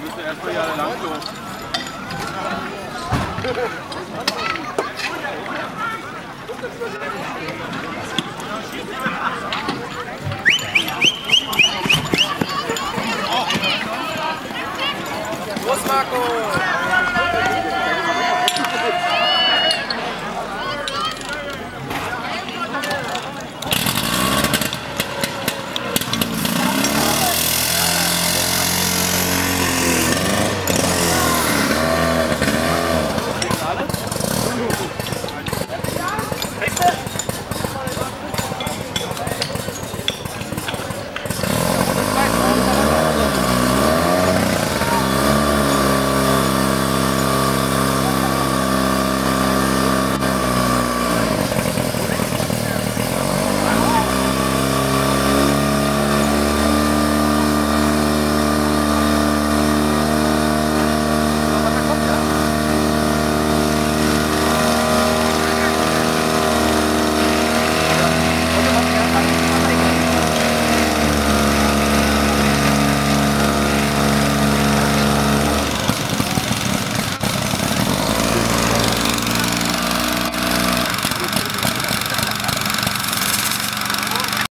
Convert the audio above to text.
müssen erstmal ja lang los. Los Marco!